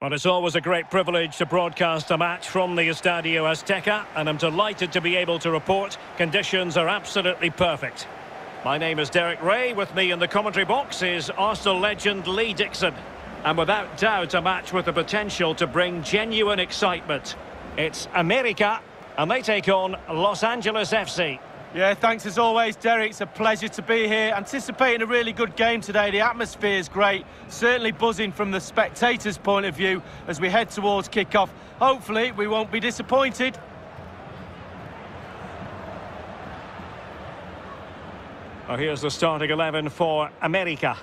Well, it's always a great privilege to broadcast a match from the Estadio Azteca, and I'm delighted to be able to report conditions are absolutely perfect. My name is Derek Rae, with me in the commentary box is Arsenal legend Lee Dixon. And without doubt, a match with the potential to bring genuine excitement. It's America, and they take on Los Angeles FC. Yeah, thanks as always, Derek. It's a pleasure to be here. Anticipating a really good game today. The atmosphere is great. Certainly buzzing from the spectators' point of view as we head towards kick-off. Hopefully, we won't be disappointed. Well, here's the starting 11 for America.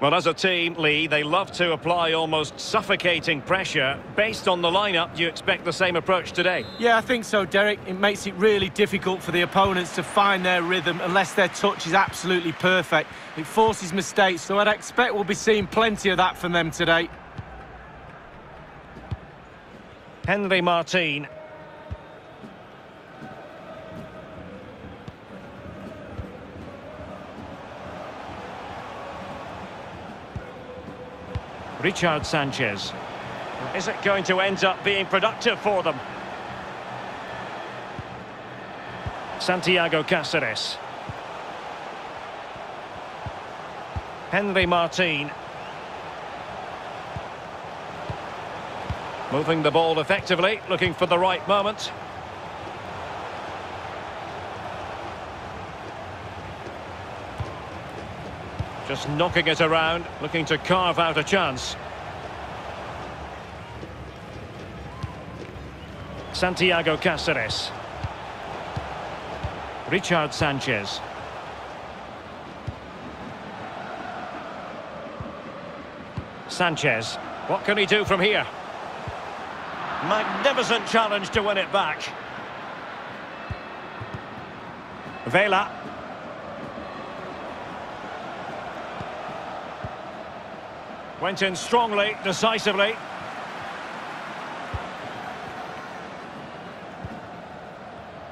Well, as a team, Lee, they love to apply almost suffocating pressure. Based on the lineup, do you expect the same approach today? Yeah, I think so, Derek. It makes it really difficult for the opponents to find their rhythm unless their touch is absolutely perfect. It forces mistakes, so I'd expect we'll be seeing plenty of that from them today. Henry Martin. Richard Sanchez. Is it going to end up being productive for them? Santiago Cáceres. Henry Martin. Moving the ball effectively, looking for the right moment. Just knocking it around, looking to carve out a chance. Santiago Cáceres. Richard Sanchez. Sanchez. What can he do from here? Magnificent challenge to win it back. Vela. Went in strongly, decisively.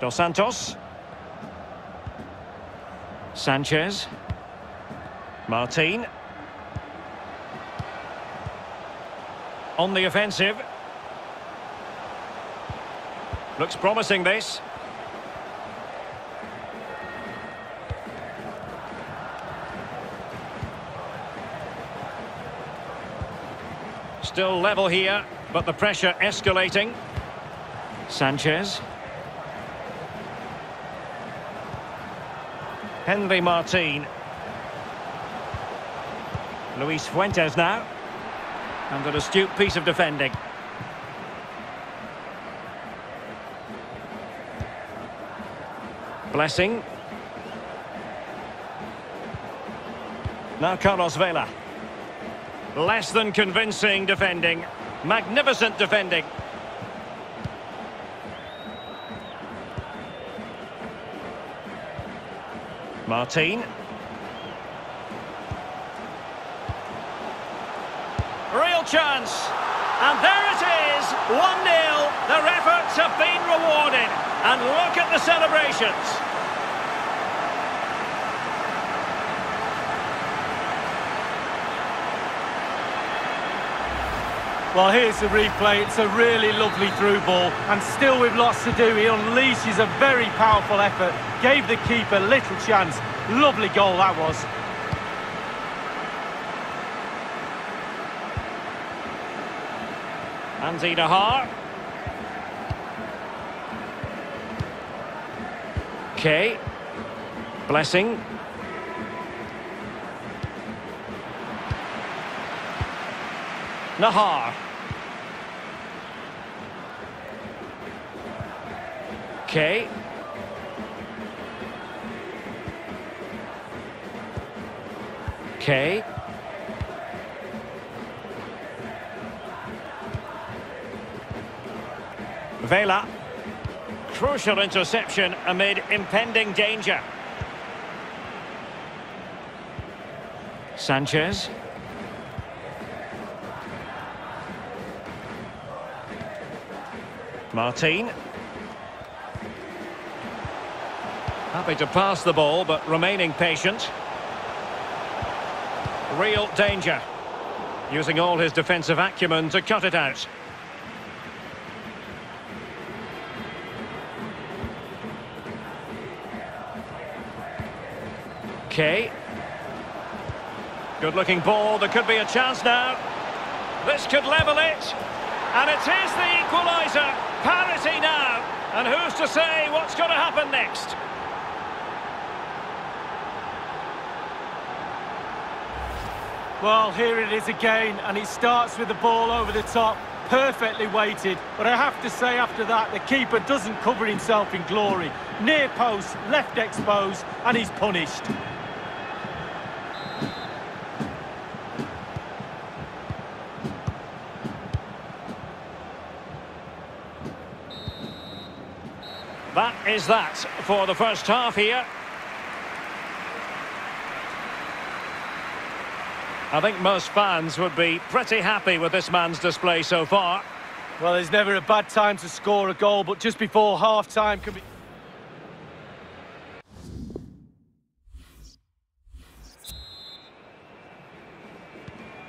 Dos Santos. Sanchez. Martin. On the offensive. Looks promising this. Still level here, but the pressure escalating. Sanchez. Henry Martin. Luis Fuentes now. And an astute piece of defending. Blessing. Now Carlos Vela. Less than convincing defending. Magnificent defending. Martin. Real chance. And there it is, 1-0. Their efforts have been rewarded. And look at the celebrations. Well, here's the replay. It's a really lovely through ball. And still with lots to do, he unleashes a very powerful effort. Gave the keeper little chance. Lovely goal that was. Andy Najar. Okay. Blessing. Nahar. Okay. Okay. Vela. Crucial interception amid impending danger. Sanchez. Martin. Happy to pass the ball, but remaining patient. Real danger. Using all his defensive acumen to cut it out. Kaye. Good looking ball, there could be a chance now. This could level it. And it is the equaliser. Parity now. And who's to say what's going to happen next? Well, here it is again, and it starts with the ball over the top, perfectly weighted. But I have to say after that, the keeper doesn't cover himself in glory. Near post, left exposed, and he's punished. That is that for the first half here. I think most fans would be pretty happy with this man's display so far. Well, there's never a bad time to score a goal, but just before half-time can be...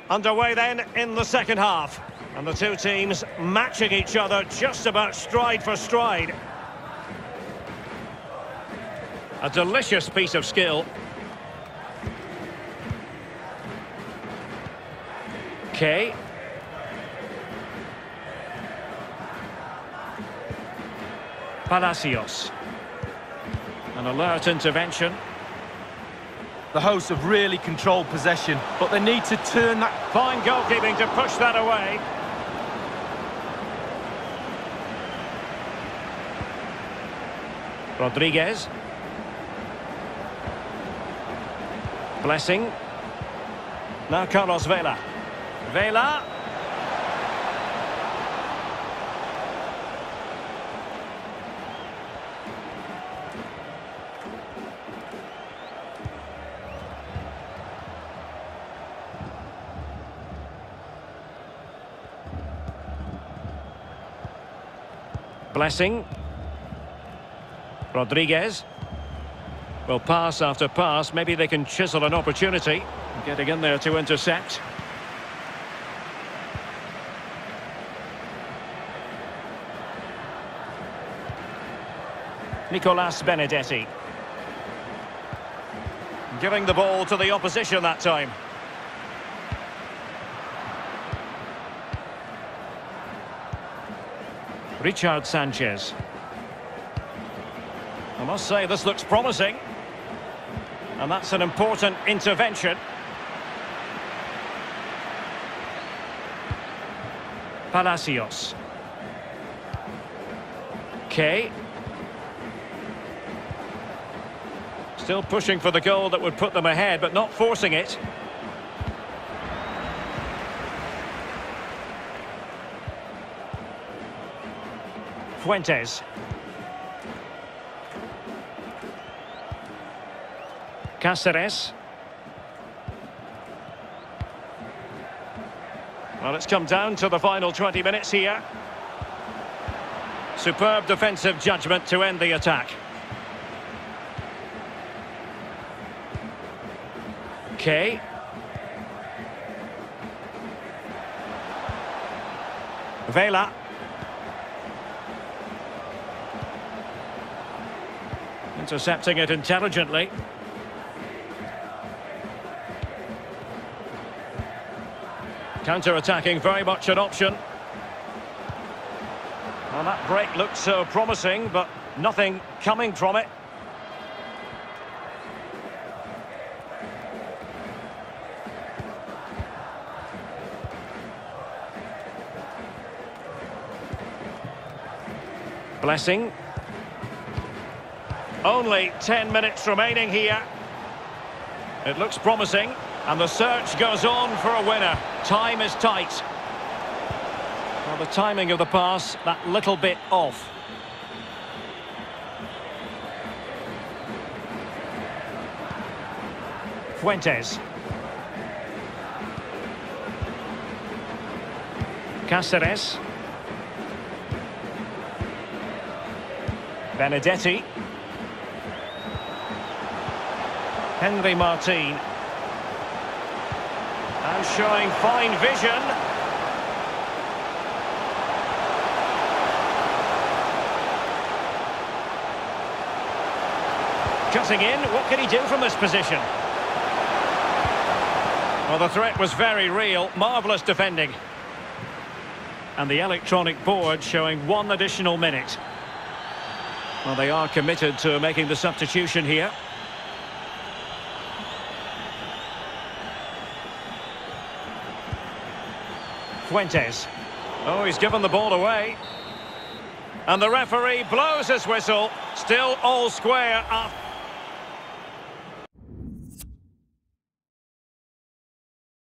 Underway then in the second half. And the two teams matching each other just about stride for stride. A delicious piece of skill. Kaye. Palacios. An alert intervention. The hosts have really controlled possession, but they need to turn that... Fine goalkeeping to push that away. Rodriguez. Blessing. Now Carlos Vela. Vela. Blessing. Rodriguez. Well, pass after pass, maybe they can chisel an opportunity. Getting in there to intercept. Nicolas Benedetti. Giving the ball to the opposition that time. Richard Sanchez. I must say, this looks promising. And that's an important intervention. Palacios. Kaye. Still pushing for the goal that would put them ahead, but not forcing it. Fuentes. Cáceres. Well, it's come down to the final 20 minutes here. Superb defensive judgment to end the attack. Kaye. Vela. Intercepting it intelligently. Counter-attacking, very much an option. Well, that break looks so promising, but nothing coming from it. Blessing. Only 10 minutes remaining here. It looks promising, and the search goes on for a winner. Time is tight. Well, the timing of the pass, that little bit off. Fuentes. Cáceres. Benedetti. Henry Martin. And showing fine vision. Cutting in, what can he do from this position? Well, the threat was very real. Marvellous defending. And the electronic board showing one additional minute. Well, they are committed to making the substitution here. Fuentes. Oh, he's given the ball away. And the referee blows his whistle. Still all square up